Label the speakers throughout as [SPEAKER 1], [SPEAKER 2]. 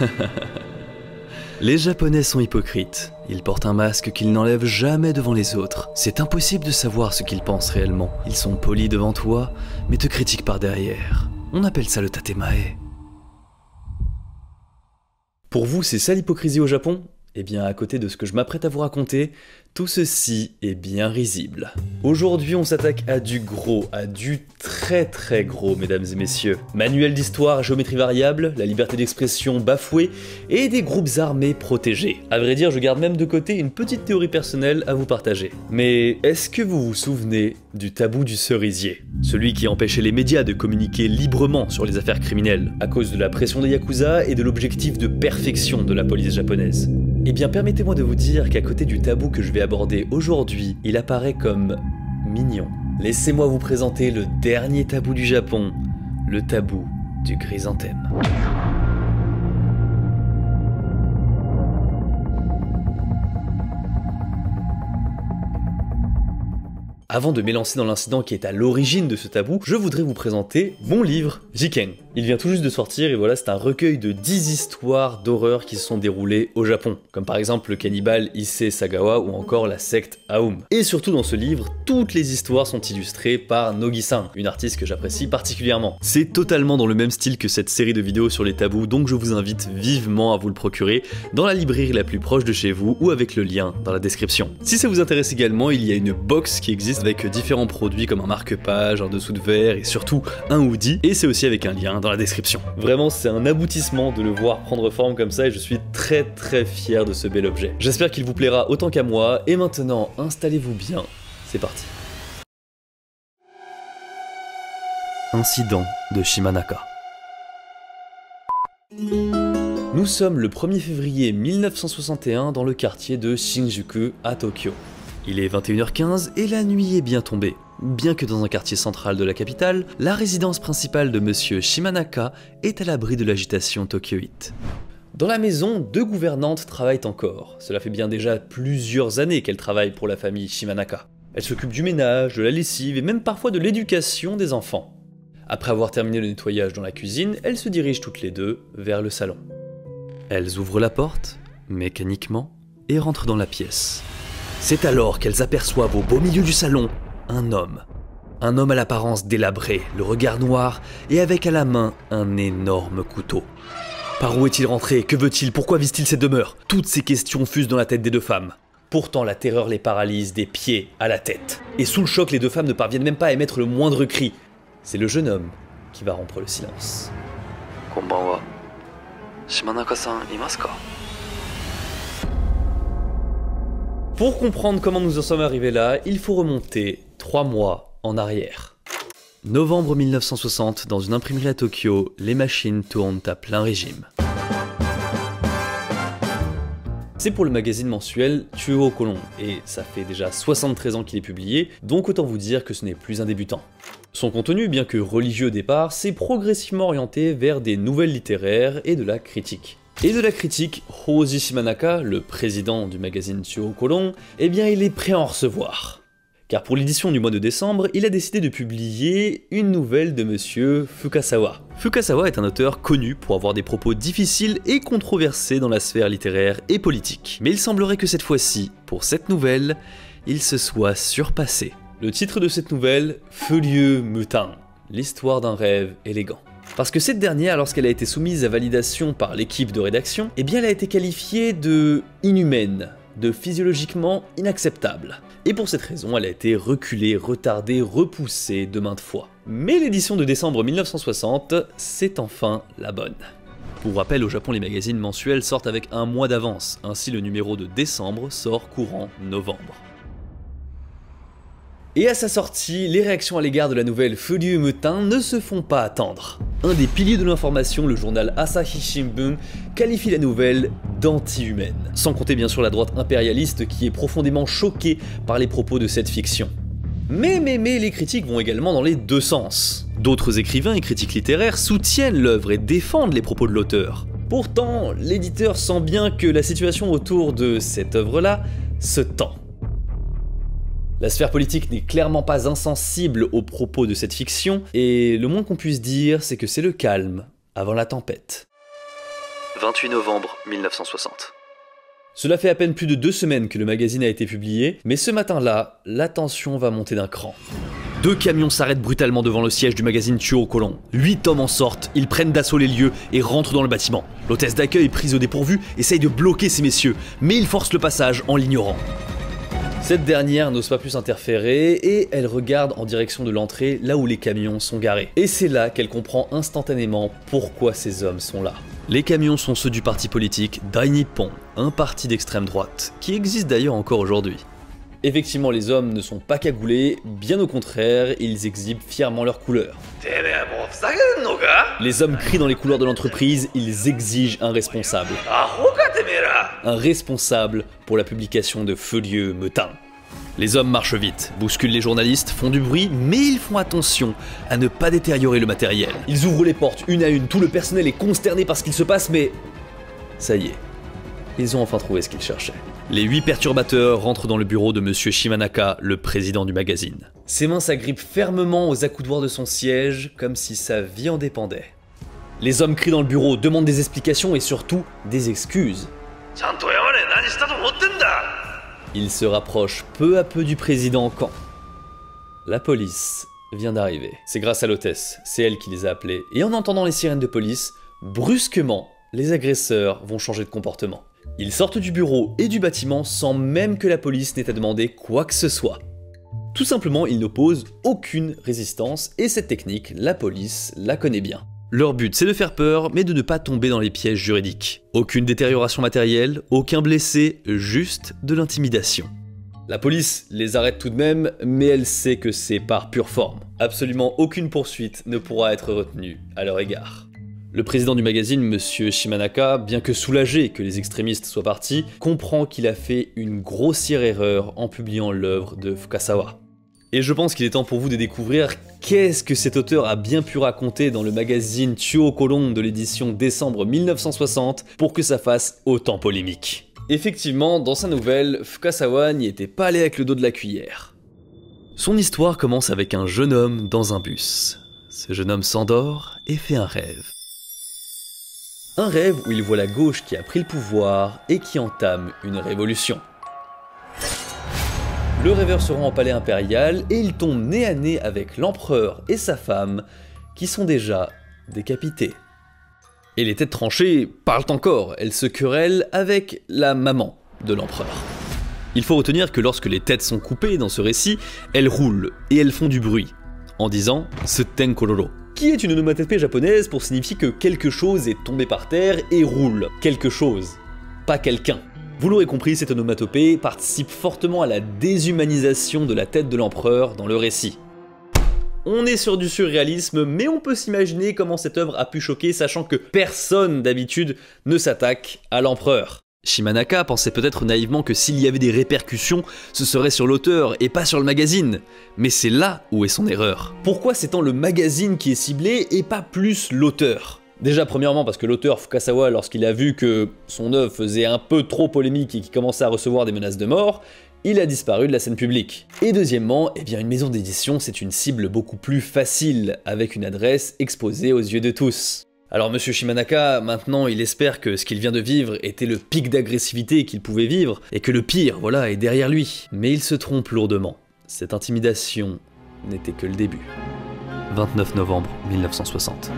[SPEAKER 1] Les Japonais sont hypocrites. Ils portent un masque qu'ils n'enlèvent jamais devant les autres. C'est impossible de savoir ce qu'ils pensent réellement. Ils sont polis devant toi, mais te critiquent par derrière. On appelle ça le tatemae. Pour vous, c'est ça l'hypocrisie au Japon? Eh bien, à côté de ce que je m'apprête à vous raconter, tout ceci est bien risible. Aujourd'hui, on s'attaque à du gros, à du très très gros, mesdames et messieurs. Manuel d'histoire, géométrie variable, la liberté d'expression bafouée et des groupes armés protégés. À vrai dire, je garde même de côté une petite théorie personnelle à vous partager. Mais est-ce que vous vous souvenez du tabou du cerisier? Celui qui empêchait les médias de communiquer librement sur les affaires criminelles, à cause de la pression des Yakuza et de l'objectif de perfection de la police japonaise. Eh bien, permettez-moi de vous dire qu'à côté du tabou que je vais aborder aujourd'hui, il apparaît comme mignon. Laissez-moi vous présenter le dernier tabou du Japon, le tabou du chrysanthème. Avant de m'élancer dans l'incident qui est à l'origine de ce tabou, je voudrais vous présenter mon livre, Jiken. Il vient tout juste de sortir et voilà, c'est un recueil de 10 histoires d'horreur qui se sont déroulées au Japon, comme par exemple le cannibale Issei Sagawa ou encore la secte Aum. Et surtout dans ce livre, toutes les histoires sont illustrées par Nogi-san, une artiste que j'apprécie particulièrement. C'est totalement dans le même style que cette série de vidéos sur les tabous, donc je vous invite vivement à vous le procurer dans la librairie la plus proche de chez vous ou avec le lien dans la description. Si ça vous intéresse également, il y a une box qui existe avec différents produits comme un marque-page, un dessous de verre et surtout un hoodie, et c'est aussi avec un lien dans la description. Vraiment, c'est un aboutissement de le voir prendre forme comme ça et je suis très très fier de ce bel objet. J'espère qu'il vous plaira autant qu'à moi, et maintenant, installez-vous bien, c'est parti. Incident de Shimanaka. Nous sommes le 1er février 1961 dans le quartier de Shinjuku à Tokyo. Il est 21h15 et la nuit est bien tombée. Bien que dans un quartier central de la capitale, la résidence principale de monsieur Shimanaka est à l'abri de l'agitation tokyoïte. Dans la maison, deux gouvernantes travaillent encore. Cela fait bien déjà plusieurs années qu'elles travaillent pour la famille Shimanaka. Elles s'occupent du ménage, de la lessive et même parfois de l'éducation des enfants. Après avoir terminé le nettoyage dans la cuisine, elles se dirigent toutes les deux vers le salon. Elles ouvrent la porte, mécaniquement, et rentrent dans la pièce. C'est alors qu'elles aperçoivent au beau milieu du salon un homme. Un homme à l'apparence délabrée, le regard noir et avec à la main un énorme couteau. Par où est-il rentré Que veut-il? Pourquoi vise-t-il cette demeure? Toutes ces questions fusent dans la tête des deux femmes. Pourtant, la terreur les paralyse des pieds à la tête. Et sous le choc, les deux femmes ne parviennent même pas à émettre le moindre cri. C'est le jeune homme qui va rompre le silence. Konbanwa. Shimanaka-san, imasu ka? Pour comprendre comment nous en sommes arrivés là, il faut remonter trois mois en arrière. Novembre 1960, dans une imprimerie à Tokyo, les machines tournent à plein régime. C'est pour le magazine mensuel Tuo Colon, et ça fait déjà 73 ans qu'il est publié, donc autant vous dire que ce n'est plus un débutant. Son contenu, bien que religieux au départ, s'est progressivement orienté vers des nouvelles littéraires et de la critique. Et de la critique, Hoji Shimanaka, le président du magazine Tuo Colon, eh bien il est prêt à en recevoir. Car pour l'édition du mois de décembre, il a décidé de publier une nouvelle de monsieur Fukasawa. Fukasawa est un auteur connu pour avoir des propos difficiles et controversés dans la sphère littéraire et politique. Mais il semblerait que cette fois-ci, pour cette nouvelle, il se soit surpassé. Le titre de cette nouvelle, Furieux Mutin, l'histoire d'un rêve élégant. Parce que cette dernière, lorsqu'elle a été soumise à validation par l'équipe de rédaction, eh bien elle a été qualifiée de inhumaine, de physiologiquement inacceptable. Et pour cette raison, elle a été reculée, retardée, repoussée de maintes fois. Mais l'édition de décembre 1960, c'est enfin la bonne. Pour rappel, au Japon, les magazines mensuels sortent avec un mois d'avance, ainsi le numéro de décembre sort courant novembre. Et à sa sortie, les réactions à l'égard de la nouvelle Furieux Mutin ne se font pas attendre. Un des piliers de l'information, le journal Asahi Shimbun, qualifie la nouvelle d'anti-humaine. Sans compter bien sûr la droite impérialiste qui est profondément choquée par les propos de cette fiction. Mais, mais, mais, les critiques vont également dans les deux sens. D'autres écrivains et critiques littéraires soutiennent l'œuvre et défendent les propos de l'auteur. Pourtant, l'éditeur sent bien que la situation autour de cette œuvre-là se tend. La sphère politique n'est clairement pas insensible aux propos de cette fiction, et le moins qu'on puisse dire, c'est que c'est le calme avant la tempête. 28 novembre 1960. Cela fait à peine plus de deux semaines que le magazine a été publié, mais ce matin-là, la tension va monter d'un cran. Deux camions s'arrêtent brutalement devant le siège du magazine Tuo au Colon. Huit hommes en sortent, ils prennent d'assaut les lieux et rentrent dans le bâtiment. L'hôtesse d'accueil, prise au dépourvu, essaye de bloquer ces messieurs, mais ils forcent le passage en l'ignorant. Cette dernière n'ose pas plus interférer et elle regarde en direction de l'entrée là où les camions sont garés. Et c'est là qu'elle comprend instantanément pourquoi ces hommes sont là. Les camions sont ceux du parti politique Dai Nippon, un parti d'extrême droite, qui existe d'ailleurs encore aujourd'hui. Effectivement, les hommes ne sont pas cagoulés, bien au contraire, ils exhibent fièrement leur couleur. Les hommes crient dans les couloirs de l'entreprise, ils exigent un responsable. Un responsable pour la publication de Feu-Lieu Metin. Les hommes marchent vite, bousculent les journalistes, font du bruit, mais ils font attention à ne pas détériorer le matériel. Ils ouvrent les portes une à une, tout le personnel est consterné par ce qu'il se passe, mais... Ça y est, ils ont enfin trouvé ce qu'ils cherchaient. Les huit perturbateurs rentrent dans le bureau de Monsieur Shimanaka, le président du magazine. Ses mains s'agrippent fermement aux accoudoirs de son siège, comme si sa vie en dépendait. Les hommes crient dans le bureau, demandent des explications et surtout des excuses. Il se rapproche peu à peu du président quand la police vient d'arriver. C'est grâce à l'hôtesse, c'est elle qui les a appelés. Et en entendant les sirènes de police, brusquement, les agresseurs vont changer de comportement. Ils sortent du bureau et du bâtiment sans même que la police n'ait à demander quoi que ce soit. Tout simplement, ils n'opposent aucune résistance et cette technique, la police la connaît bien. Leur but, c'est de faire peur, mais de ne pas tomber dans les pièges juridiques. Aucune détérioration matérielle, aucun blessé, juste de l'intimidation. La police les arrête tout de même, mais elle sait que c'est par pure forme. Absolument aucune poursuite ne pourra être retenue à leur égard. Le président du magazine, Monsieur Shimanaka, bien que soulagé que les extrémistes soient partis, comprend qu'il a fait une grossière erreur en publiant l'œuvre de Fukasawa. Et je pense qu'il est temps pour vous de découvrir qu'est-ce que cet auteur a bien pu raconter dans le magazine Chuo Kolon de l'édition décembre 1960 pour que ça fasse autant polémique. Effectivement, dans sa nouvelle, Fukasawa n'y était pas allé avec le dos de la cuillère. Son histoire commence avec un jeune homme dans un bus. Ce jeune homme s'endort et fait un rêve. Un rêve où il voit la gauche qui a pris le pouvoir et qui entame une révolution. Le rêveur se rend au palais impérial et il tombe nez à nez avec l'empereur et sa femme qui sont déjà décapités. Et les têtes tranchées parlent encore, elles se querellent avec la maman de l'empereur. Il faut retenir que lorsque les têtes sont coupées dans ce récit, elles roulent et elles font du bruit, en disant ce tenkororo, qui est une onomatopée japonaise pour signifier que quelque chose est tombé par terre et roule. Quelque chose, pas quelqu'un. Vous l'aurez compris, cette onomatopée participe fortement à la déshumanisation de la tête de l'empereur dans le récit. On est sur du surréalisme, mais on peut s'imaginer comment cette œuvre a pu choquer, sachant que personne d'habitude ne s'attaque à l'empereur. Shimanaka pensait peut-être naïvement que s'il y avait des répercussions, ce serait sur l'auteur et pas sur le magazine. Mais c'est là où est son erreur. Pourquoi c'est tant le magazine qui est ciblé et pas plus l'auteur? Déjà, premièrement, parce que l'auteur Fukasawa, lorsqu'il a vu que son œuvre faisait un peu trop polémique et qu'il commençait à recevoir des menaces de mort, il a disparu de la scène publique. Et deuxièmement, eh bien une maison d'édition c'est une cible beaucoup plus facile, avec une adresse exposée aux yeux de tous. Alors monsieur Shimanaka, maintenant il espère que ce qu'il vient de vivre était le pic d'agressivité qu'il pouvait vivre, et que le pire, voilà, est derrière lui. Mais il se trompe lourdement. Cette intimidation n'était que le début. 29 novembre 1960.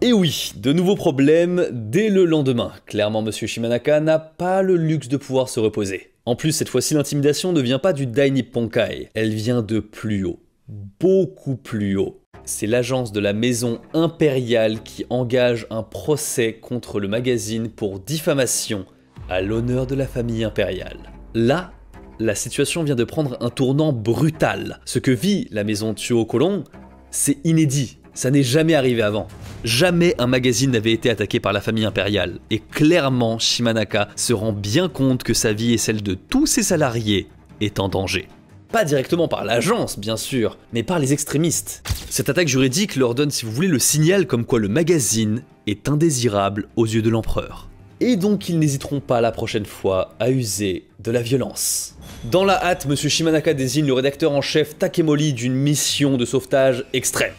[SPEAKER 1] Et oui, de nouveaux problèmes dès le lendemain. Clairement, Monsieur Shimanaka n'a pas le luxe de pouvoir se reposer. En plus, cette fois-ci, l'intimidation ne vient pas du Daini Ponkai, elle vient de plus haut. Beaucoup plus haut. C'est l'agence de la maison impériale qui engage un procès contre le magazine pour diffamation à l'honneur de la famille impériale. Là, la situation vient de prendre un tournant brutal. Ce que vit la maison Tuo Colon, c'est inédit. Ça n'est jamais arrivé avant. Jamais un magazine n'avait été attaqué par la famille impériale. Et clairement, Shimanaka se rend bien compte que sa vie et celle de tous ses salariés est en danger. Pas directement par l'agence, bien sûr, mais par les extrémistes. Cette attaque juridique leur donne, si vous voulez, le signal comme quoi le magazine est indésirable aux yeux de l'empereur. Et donc ils n'hésiteront pas la prochaine fois à user de la violence. Dans la hâte, M. Shimanaka désigne le rédacteur en chef Takemori d'une mission de sauvetage extrême.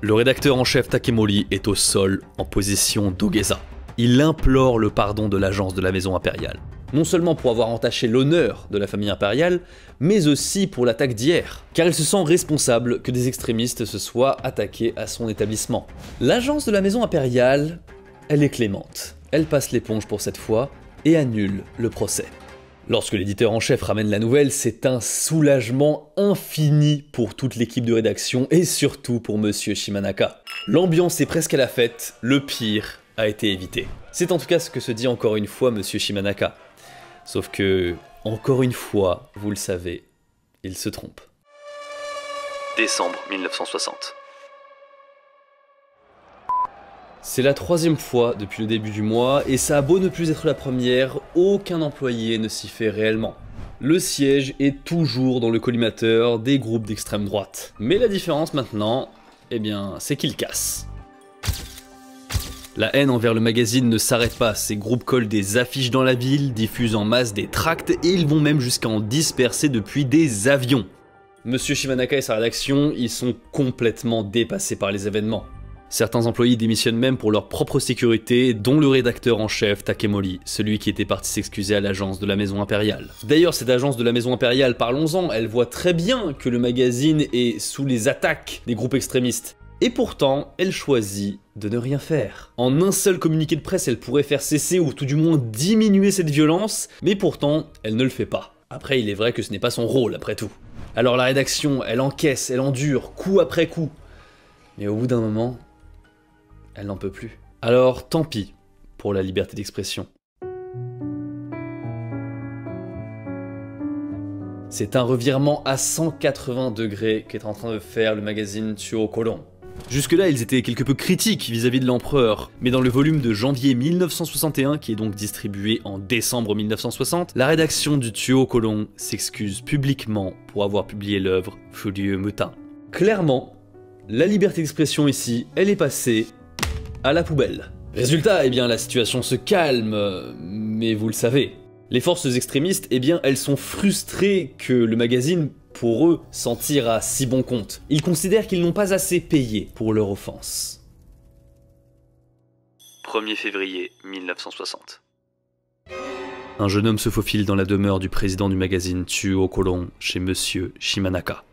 [SPEAKER 1] Le rédacteur en chef Takemori est au sol en position d'Ogeza. Il implore le pardon de l'agence de la maison impériale. Non seulement pour avoir entaché l'honneur de la famille impériale, mais aussi pour l'attaque d'hier, car il se sent responsable que des extrémistes se soient attaqués à son établissement. L'agence de la maison impériale, elle est clémente. Elle passe l'éponge pour cette fois et annule le procès. Lorsque l'éditeur en chef ramène la nouvelle, c'est un soulagement infini pour toute l'équipe de rédaction et surtout pour Monsieur Shimanaka. L'ambiance est presque à la fête, le pire a été évité. C'est en tout cas ce que se dit encore une fois Monsieur Shimanaka. Sauf que, encore une fois, vous le savez, il se trompe. Décembre 1960. C'est la troisième fois depuis le début du mois, et ça a beau ne plus être la première, aucun employé ne s'y fait réellement. Le siège est toujours dans le collimateur des groupes d'extrême droite. Mais la différence maintenant, eh bien, c'est qu'il casse. La haine envers le magazine ne s'arrête pas, ces groupes collent des affiches dans la ville, diffusent en masse des tracts et ils vont même jusqu'à en disperser depuis des avions. Monsieur Shimanaka et sa rédaction, ils sont complètement dépassés par les événements. Certains employés démissionnent même pour leur propre sécurité, dont le rédacteur en chef Takemori, celui qui était parti s'excuser à l'agence de la Maison Impériale. D'ailleurs, cette agence de la Maison Impériale, parlons-en, elle voit très bien que le magazine est sous les attaques des groupes extrémistes. Et pourtant, elle choisit de ne rien faire. En un seul communiqué de presse, elle pourrait faire cesser ou tout du moins diminuer cette violence, mais pourtant, elle ne le fait pas. Après, il est vrai que ce n'est pas son rôle, après tout. Alors la rédaction, elle encaisse, elle endure, coup après coup. Mais au bout d'un moment, elle n'en peut plus. Alors tant pis pour la liberté d'expression. C'est un revirement à 180 degrés qu'est en train de faire le magazine Tuo Colon. Jusque-là, ils étaient quelque peu critiques vis-à-vis de l'empereur, mais dans le volume de janvier 1961, qui est donc distribué en décembre 1960, la rédaction du Tuo Colon s'excuse publiquement pour avoir publié l'œuvre Furieux Mutin. Clairement, la liberté d'expression ici, elle est passée à la poubelle. Résultat, eh bien la situation se calme, mais vous le savez. Les forces extrémistes, eh bien elles sont frustrées que le magazine, pour eux, s'en tire à si bon compte. Ils considèrent qu'ils n'ont pas assez payé pour leur offense. 1er février 1960. Un jeune homme se faufile dans la demeure du président du magazine Tuo Colon chez Monsieur Shimanaka.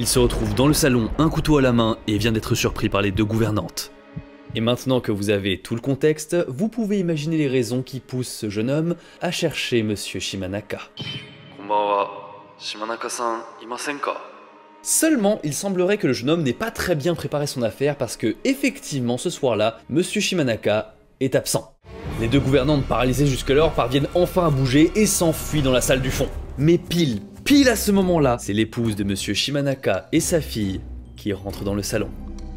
[SPEAKER 1] Il se retrouve dans le salon, un couteau à la main, et vient d'être surpris par les deux gouvernantes. Et maintenant que vous avez tout le contexte, vous pouvez imaginer les raisons qui poussent ce jeune homme à chercher Monsieur Shimanaka. Seulement, il semblerait que le jeune homme n'ait pas très bien préparé son affaire parce que, effectivement, ce soir-là, Monsieur Shimanaka est absent. Les deux gouvernantes paralysées jusque-lors parviennent enfin à bouger et s'enfuient dans la salle du fond. Mais pile, pile à ce moment-là, c'est l'épouse de Monsieur Shimanaka et sa fille qui rentrent dans le salon.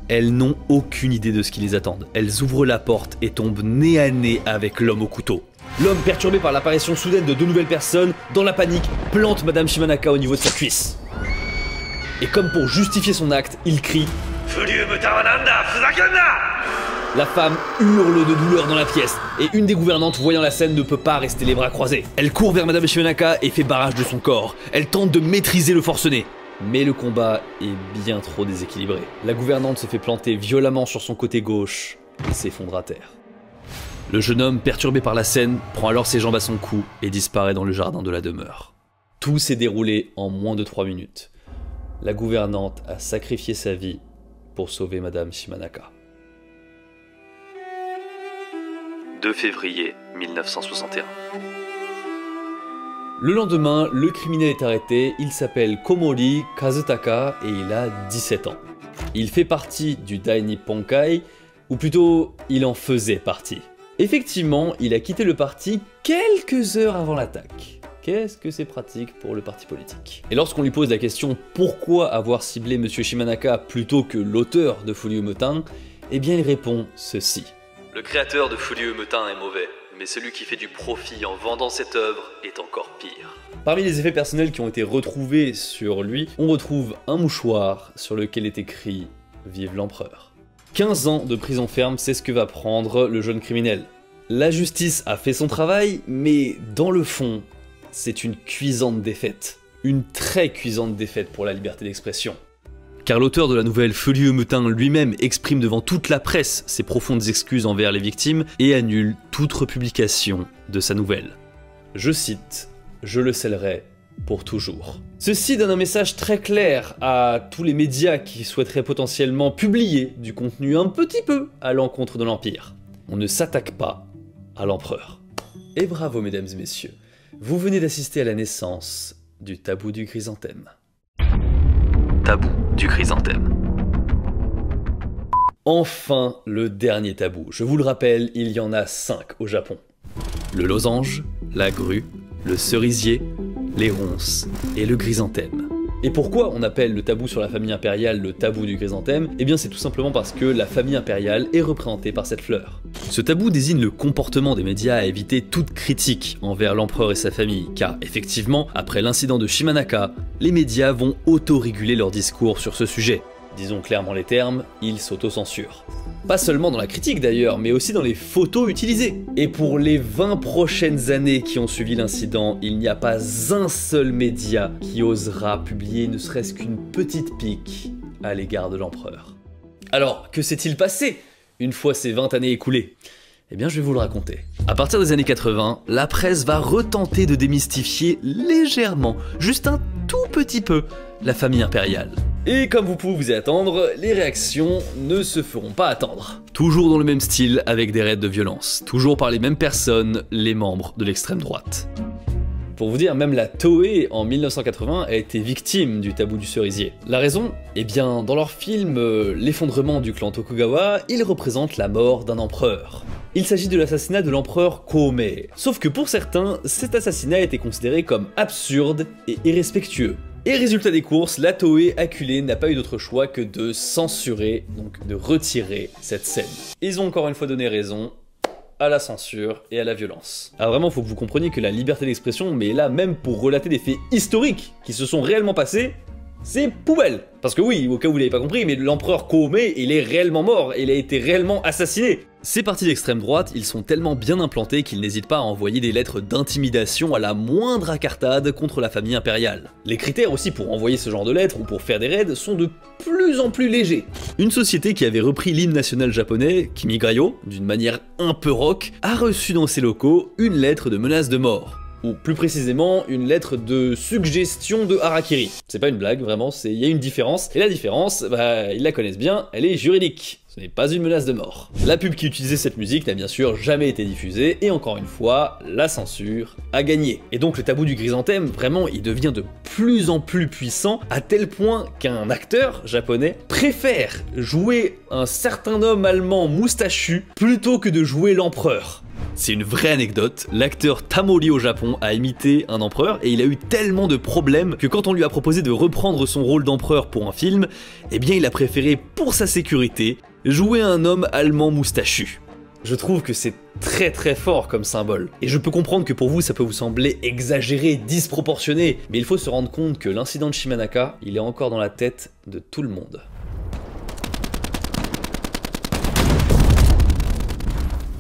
[SPEAKER 1] Elles n'ont aucune idée de ce qui les attend. Elles ouvrent la porte et tombent nez à nez avec l'homme au couteau. L'homme, perturbé par l'apparition soudaine de deux nouvelles personnes, dans la panique, plante Madame Shimanaka au niveau de sa cuisse. Et comme pour justifier son acte, il crie La femme hurle de douleur dans la pièce, et une des gouvernantes voyant la scène ne peut pas rester les bras croisés. Elle court vers Madame Shimanaka et fait barrage de son corps. Elle tente de maîtriser le forcené. Mais le combat est bien trop déséquilibré. La gouvernante se fait planter violemment sur son côté gauche et s'effondre à terre. Le jeune homme, perturbé par la scène, prend alors ses jambes à son cou et disparaît dans le jardin de la demeure. Tout s'est déroulé en moins de 3 minutes. La gouvernante a sacrifié sa vie pour sauver Madame Shimanaka. 2 février 1961. Le lendemain, le criminel est arrêté, il s'appelle Komori Kazutaka et il a 17 ans. Il fait partie du Daini Ponkai, ou plutôt, il en faisait partie. Effectivement, il a quitté le parti quelques heures avant l'attaque. Qu'est-ce que c'est pratique pour le parti politique? Et lorsqu'on lui pose la question pourquoi avoir ciblé Monsieur Shimanaka plutôt que l'auteur de Fuliu Metin, eh bien il répond ceci. Le créateur de Fuliu Metin est mauvais mais celui qui fait du profit en vendant cette œuvre est encore pire. Parmi les effets personnels qui ont été retrouvés sur lui, on retrouve un mouchoir sur lequel est écrit Vive l'empereur. 15 ans de prison ferme, c'est ce que va prendre le jeune criminel. La justice a fait son travail, mais dans le fond, c'est une cuisante défaite. Une très cuisante défaite pour la liberté d'expression. car l'auteur de la nouvelle Feliu Mutin lui-même exprime devant toute la presse ses profondes excuses envers les victimes et annule toute republication de sa nouvelle. Je cite Je le scellerai pour toujours. Ceci donne un message très clair à tous les médias qui souhaiteraient potentiellement publier du contenu un petit peu à l'encontre de l'Empire. On ne s'attaque pas à l'empereur. Et bravo mesdames et messieurs, vous venez d'assister à la naissance du tabou du chrysanthème. Tabou du chrysanthème. Enfin, le dernier tabou. Je vous le rappelle, il y en a 5 au Japon. Le losange, la grue, le cerisier, les ronces et le chrysanthème. Et pourquoi on appelle le tabou sur la famille impériale le tabou du chrysanthème? Eh bien c'est tout simplement parce que la famille impériale est représentée par cette fleur. Ce tabou désigne le comportement des médias à éviter toute critique envers l'empereur et sa famille, car effectivement, après l'incident de Shimanaka, les médias vont auto-réguler leur discours sur ce sujet. Disons clairement les termes, ils s'autocensurent. Pas seulement dans la critique d'ailleurs, mais aussi dans les photos utilisées. Et pour les 20 prochaines années qui ont suivi l'incident, il n'y a pas un seul média qui osera publier ne serait-ce qu'une petite pique à l'égard de l'empereur. Alors, que s'est-il passé une fois ces 20 années écoulées? Eh bien, je vais vous le raconter. À partir des années 80, la presse va retenter de démystifier légèrement, juste un tout petit peu, la famille impériale. Et comme vous pouvez vous y attendre, les réactions ne se feront pas attendre. Toujours dans le même style, avec des raids de violence. Toujours par les mêmes personnes, les membres de l'extrême droite. Pour vous dire, même la Toei en 1980 a été victime du tabou du cerisier. La raison? Eh bien, dans leur film euh, L'effondrement du clan Tokugawa, ils représentent la mort d'un empereur. Il s'agit de l'assassinat de l'empereur Koomei. Sauf que pour certains, cet assassinat a été considéré comme absurde et irrespectueux. Et résultat des courses, la Toei acculée n'a pas eu d'autre choix que de censurer, donc de retirer cette scène. Ils ont encore une fois donné raison à la censure et à la violence. Alors vraiment, faut que vous compreniez que la liberté d'expression, mais là même pour relater des faits historiques qui se sont réellement passés, c'est poubelle. Parce que oui, au cas où vous l'avez pas compris, mais l'empereur Koomei, il est réellement mort, il a été réellement assassiné. Ces partis d'extrême droite, ils sont tellement bien implantés qu'ils n'hésitent pas à envoyer des lettres d'intimidation à la moindre accartade contre la famille impériale. Les critères aussi pour envoyer ce genre de lettres ou pour faire des raids sont de plus en plus légers. Une société qui avait repris l'hymne national japonais, Kimigayo, d'une manière un peu rock, a reçu dans ses locaux une lettre de menace de mort ou plus précisément une lettre de suggestion de harakiri. C'est pas une blague, vraiment, il y a une différence, et la différence, bah, ils la connaissent bien, elle est juridique. Ce n'est pas une menace de mort. La pub qui utilisait cette musique n'a bien sûr jamais été diffusée, et encore une fois, la censure a gagné. Et donc le tabou du chrysanthème, vraiment, il devient de plus en plus puissant, à tel point qu'un acteur japonais préfère jouer un certain homme allemand moustachu plutôt que de jouer l'empereur. C'est une vraie anecdote, l'acteur Tamori au Japon a imité un empereur et il a eu tellement de problèmes que quand on lui a proposé de reprendre son rôle d'empereur pour un film, eh bien il a préféré, pour sa sécurité, jouer un homme allemand moustachu. Je trouve que c'est très très fort comme symbole. Et je peux comprendre que pour vous ça peut vous sembler exagéré, disproportionné, mais il faut se rendre compte que l'incident de Shimanaka, il est encore dans la tête de tout le monde.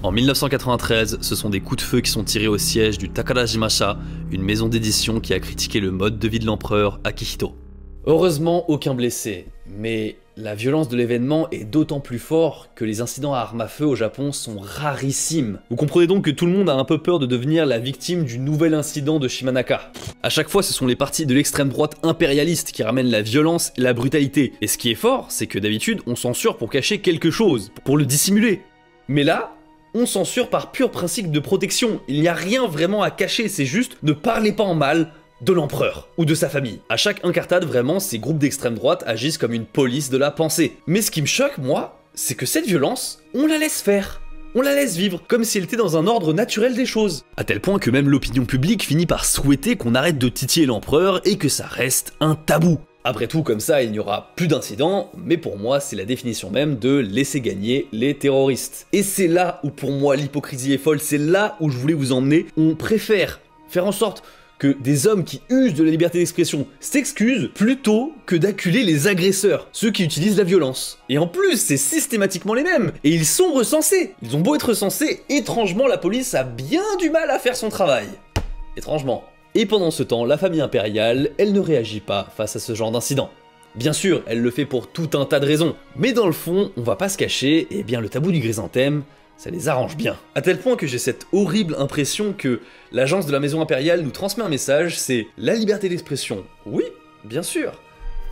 [SPEAKER 1] En 1993, ce sont des coups de feu qui sont tirés au siège du Takarajimasha, une maison d'édition qui a critiqué le mode de vie de l'empereur Akihito. Heureusement, aucun blessé, mais la violence de l'événement est d'autant plus fort que les incidents à armes à feu au Japon sont rarissimes. Vous comprenez donc que tout le monde a un peu peur de devenir la victime du nouvel incident de Shimanaka. À chaque fois, ce sont les partis de l'extrême droite impérialiste qui ramènent la violence et la brutalité. Et ce qui est fort, c'est que d'habitude, on censure pour cacher quelque chose, pour le dissimuler. Mais là, on censure par pur principe de protection. Il n'y a rien vraiment à cacher, c'est juste ne parlez pas en mal de l'empereur ou de sa famille. À chaque incartade, vraiment, ces groupes d'extrême droite agissent comme une police de la pensée. Mais ce qui me choque, moi, c'est que cette violence, on la laisse faire. On la laisse vivre, comme si elle était dans un ordre naturel des choses. À tel point que même l'opinion publique finit par souhaiter qu'on arrête de titiller l'empereur et que ça reste un tabou. Après tout, comme ça, il n'y aura plus d'incidents, mais pour moi, c'est la définition même de laisser gagner les terroristes. Et c'est là où pour moi l'hypocrisie est folle, c'est là où je voulais vous emmener. On préfère faire en sorte que des hommes qui usent de la liberté d'expression s'excusent plutôt que d'acculer les agresseurs, ceux qui utilisent la violence. Et en plus, c'est systématiquement les mêmes, et ils sont recensés. Ils ont beau être recensés, étrangement la police a bien du mal à faire son travail. Étrangement. Et pendant ce temps, la famille impériale, elle ne réagit pas face à ce genre d'incident. Bien sûr, elle le fait pour tout un tas de raisons, mais dans le fond, on va pas se cacher, et eh bien le tabou du chrysanthème, ça les arrange bien. À tel point que j'ai cette horrible impression que l'agence de la maison impériale nous transmet un message, c'est la liberté d'expression. Oui, bien sûr,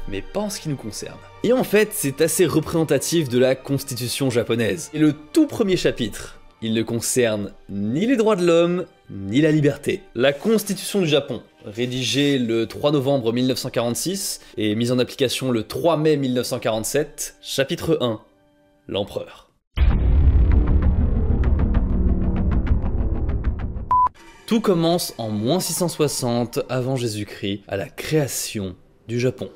[SPEAKER 1] mais pas en ce qui nous concerne. Et en fait, c'est assez représentatif de la constitution japonaise. Et le tout premier chapitre, il ne concerne ni les droits de l'homme, ni la liberté. La constitution du Japon, rédigée le 3 novembre 1946 et mise en application le 3 mai 1947, chapitre 1, l'empereur. Tout commence en moins 660 avant Jésus-Christ à la création du Japon.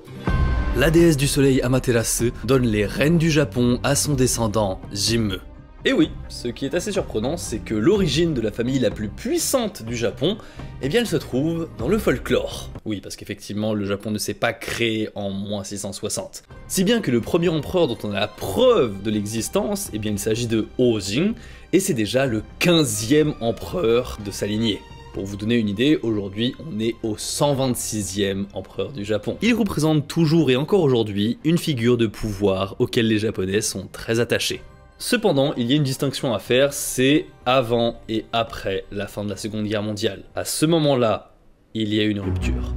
[SPEAKER 1] La déesse du soleil Amaterasu donne les rênes du Japon à son descendant Jimmu. Et oui, ce qui est assez surprenant, c'est que l'origine de la famille la plus puissante du Japon, eh bien elle se trouve dans le folklore. Oui, parce qu'effectivement, le Japon ne s'est pas créé en moins 660. Si bien que le premier empereur dont on a la preuve de l'existence, eh bien il s'agit de Ojin, et c'est déjà le 15e empereur de sa lignée. Pour vous donner une idée, aujourd'hui on est au 126e empereur du Japon. Il représente toujours et encore aujourd'hui une figure de pouvoir auquel les Japonais sont très attachés. Cependant, il y a une distinction à faire, c'est avant et après la fin de la Seconde Guerre mondiale. À ce moment-là, il y a une rupture.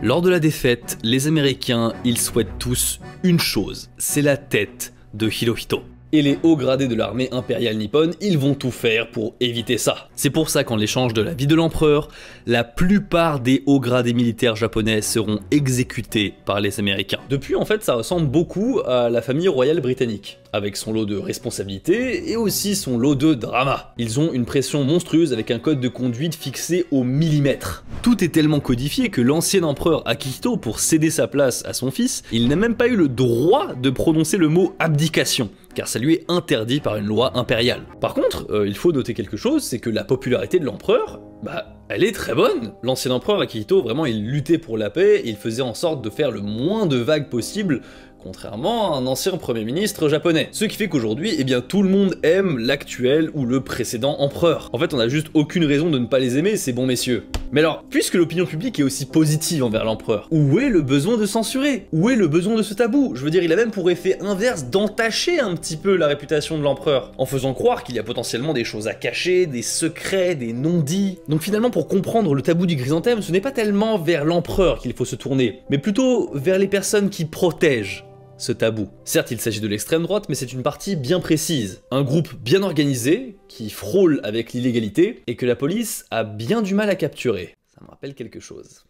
[SPEAKER 1] Lors de la défaite, les Américains, ils souhaitent tous une chose, c'est la tête de Hirohito et les hauts gradés de l'armée impériale nippone, ils vont tout faire pour éviter ça. C'est pour ça qu'en l'échange de la vie de l'empereur, la plupart des hauts gradés militaires japonais seront exécutés par les Américains. Depuis, en fait, ça ressemble beaucoup à la famille royale britannique avec son lot de responsabilités et aussi son lot de drama. Ils ont une pression monstrueuse avec un code de conduite fixé au millimètre. Tout est tellement codifié que l'ancien empereur Akihito, pour céder sa place à son fils, il n'a même pas eu le droit de prononcer le mot abdication car ça lui est interdit par une loi impériale. Par contre, euh, il faut noter quelque chose, c'est que la popularité de l'empereur, bah, elle est très bonne. L'ancien empereur Akihito, vraiment, il luttait pour la paix, et il faisait en sorte de faire le moins de vagues possible contrairement à un ancien premier ministre japonais. Ce qui fait qu'aujourd'hui, eh bien, tout le monde aime l'actuel ou le précédent empereur. En fait, on n'a juste aucune raison de ne pas les aimer, ces bons messieurs. Mais alors, puisque l'opinion publique est aussi positive envers l'empereur, où est le besoin de censurer? Où est le besoin de ce tabou? Je veux dire, il a même pour effet inverse d'entacher un petit peu la réputation de l'empereur, en faisant croire qu'il y a potentiellement des choses à cacher, des secrets, des non-dits. Donc finalement, pour comprendre le tabou du chrysanthème, ce n'est pas tellement vers l'empereur qu'il faut se tourner, mais plutôt vers les personnes qui protègent ce tabou. Certes, il s'agit de l'extrême droite, mais c'est une partie bien précise. Un groupe bien organisé, qui frôle avec l'illégalité, et que la police a bien du mal à capturer. Ça me rappelle quelque chose.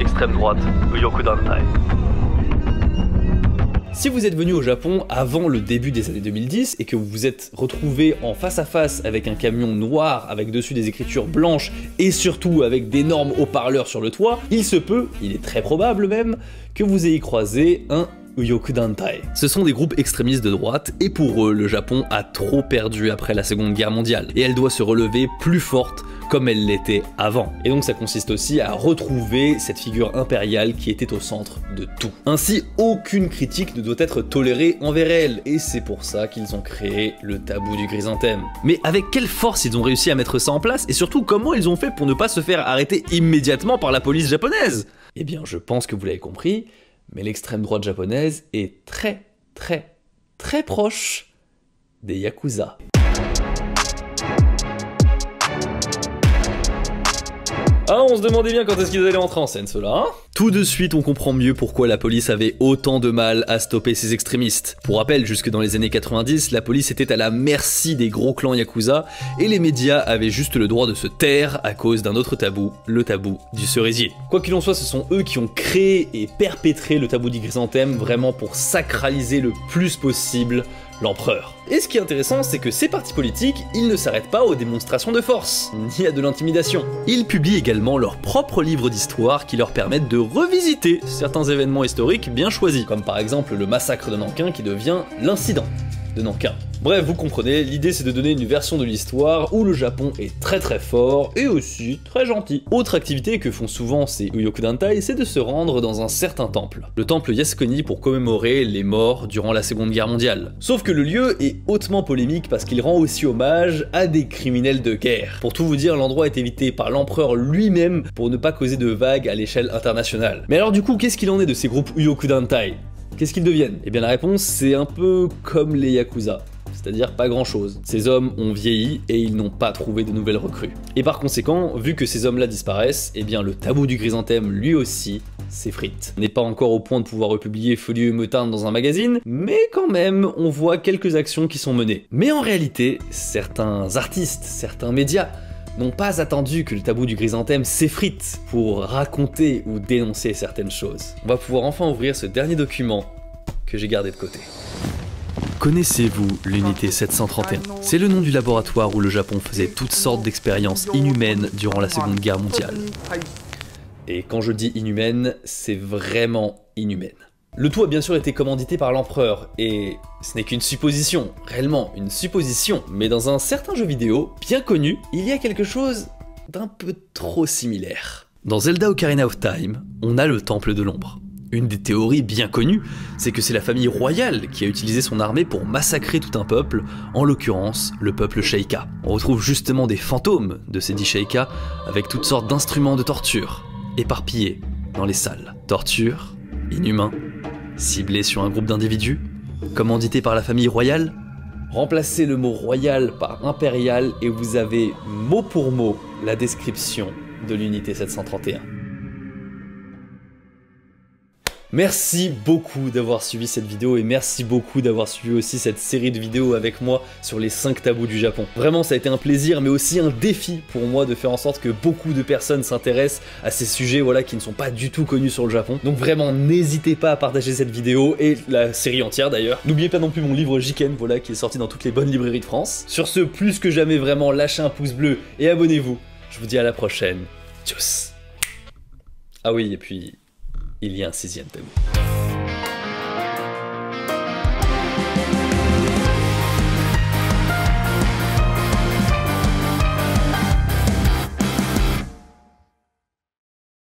[SPEAKER 1] Extrême droite. Si vous êtes venu au Japon avant le début des années 2010 et que vous vous êtes retrouvé en face à face avec un camion noir avec dessus des écritures blanches et surtout avec d'énormes haut-parleurs sur le toit, il se peut, il est très probable même, que vous ayez croisé un Uyokudantai. Ce sont des groupes extrémistes de droite et pour eux, le Japon a trop perdu après la Seconde Guerre mondiale et elle doit se relever plus forte comme elle l'était avant. Et donc ça consiste aussi à retrouver cette figure impériale qui était au centre de tout. Ainsi, aucune critique ne doit être tolérée envers elle, et c'est pour ça qu'ils ont créé le tabou du chrysanthème. Mais avec quelle force ils ont réussi à mettre ça en place, et surtout comment ils ont fait pour ne pas se faire arrêter immédiatement par la police japonaise? Eh bien, je pense que vous l'avez compris, mais l'extrême droite japonaise est très, très, très proche des Yakuza. Ah, on se demandait bien quand est-ce qu'ils allaient entrer en scène, ceux-là, hein Tout de suite, on comprend mieux pourquoi la police avait autant de mal à stopper ces extrémistes. Pour rappel, jusque dans les années 90, la police était à la merci des gros clans Yakuza, et les médias avaient juste le droit de se taire à cause d'un autre tabou, le tabou du cerisier. Quoi qu'il en soit, ce sont eux qui ont créé et perpétré le tabou du chrysanthème, vraiment pour sacraliser le plus possible l'empereur. Et ce qui est intéressant, c'est que ces partis politiques, ils ne s'arrêtent pas aux démonstrations de force, ni à de l'intimidation. Ils publient également leurs propres livres d'histoire qui leur permettent de revisiter certains événements historiques bien choisis, comme par exemple le massacre de Nankin qui devient l'incident Bref, vous comprenez, l'idée c'est de donner une version de l'histoire où le Japon est très très fort et aussi très gentil. Autre activité que font souvent ces Uyokudantai, c'est de se rendre dans un certain temple. Le temple Yasukuni pour commémorer les morts durant la seconde guerre mondiale. Sauf que le lieu est hautement polémique parce qu'il rend aussi hommage à des criminels de guerre. Pour tout vous dire, l'endroit est évité par l'empereur lui-même pour ne pas causer de vagues à l'échelle internationale. Mais alors du coup, qu'est-ce qu'il en est de ces groupes Uyokudantai Qu'est-ce qu'ils deviennent? Eh bien la réponse c'est un peu comme les Yakuza c'est-à-dire pas grand-chose. Ces hommes ont vieilli et ils n'ont pas trouvé de nouvelles recrues. Et par conséquent, vu que ces hommes-là disparaissent, eh bien le tabou du chrysanthème lui aussi s'effrite. N'est pas encore au point de pouvoir republier Folieux et dans un magazine, mais quand même, on voit quelques actions qui sont menées. Mais en réalité, certains artistes, certains médias, n'ont pas attendu que le tabou du chrysanthème s'effrite pour raconter ou dénoncer certaines choses. On va pouvoir enfin ouvrir ce dernier document que j'ai gardé de côté. Connaissez-vous l'unité 731 C'est le nom du laboratoire où le Japon faisait toutes sortes d'expériences inhumaines durant la Seconde Guerre mondiale. Et quand je dis inhumaine, c'est vraiment inhumaine. Le tout a bien sûr été commandité par l'empereur, et ce n'est qu'une supposition, réellement une supposition, mais dans un certain jeu vidéo, bien connu, il y a quelque chose d'un peu trop similaire. Dans Zelda Ocarina of Time, on a le Temple de l'Ombre. Une des théories bien connues, c'est que c'est la famille royale qui a utilisé son armée pour massacrer tout un peuple, en l'occurrence le peuple Sheikah. On retrouve justement des fantômes de ces dix Sheikah avec toutes sortes d'instruments de torture, éparpillés dans les salles. Torture, inhumain, ciblés sur un groupe d'individus, commandité par la famille royale Remplacez le mot royal par impérial et vous avez mot pour mot la description de l'unité 731. Merci beaucoup d'avoir suivi cette vidéo et merci beaucoup d'avoir suivi aussi cette série de vidéos avec moi sur les 5 tabous du Japon. Vraiment ça a été un plaisir mais aussi un défi pour moi de faire en sorte que beaucoup de personnes s'intéressent à ces sujets voilà, qui ne sont pas du tout connus sur le Japon. Donc vraiment n'hésitez pas à partager cette vidéo et la série entière d'ailleurs. N'oubliez pas non plus mon livre Jiken voilà, qui est sorti dans toutes les bonnes librairies de France. Sur ce, plus que jamais vraiment lâchez un pouce bleu et abonnez-vous. Je vous dis à la prochaine. Tchuss Ah oui et puis il y a un sixième tabou.